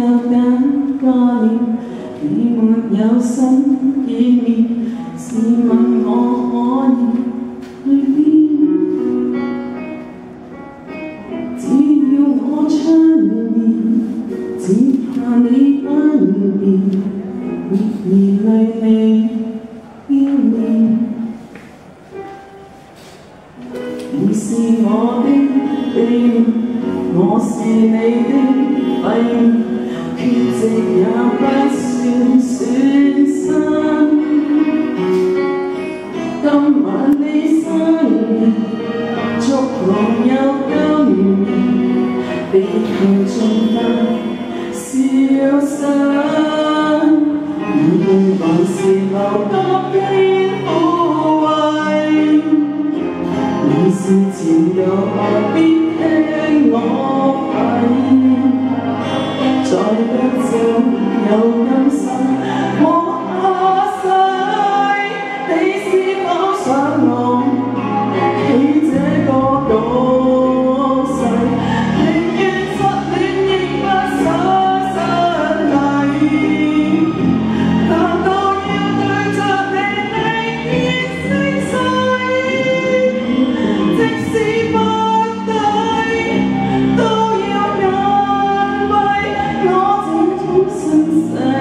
有等掛念，你沒有新意面，試問我可以去邊？只要我出面，只怕你分辨，熱而淚未飄面。你是我的秘密，我是你的秘密，消失，眼淚還是流得偏枯萎。你是前又何必聽我吠？再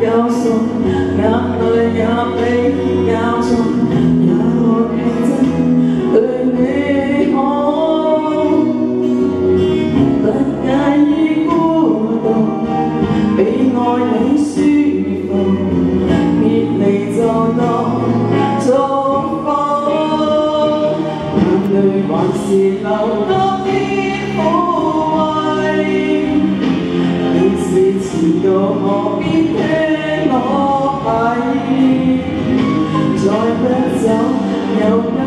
cao sông ngàn đời nhà thấy cao sông, nhà hồn dân ơi, mê hôn tất cả những cô đồng. Bị ngồi lấy suy phần mịt lấy gió đó gió phong ngàn đời còn xin lâu đó 再不走又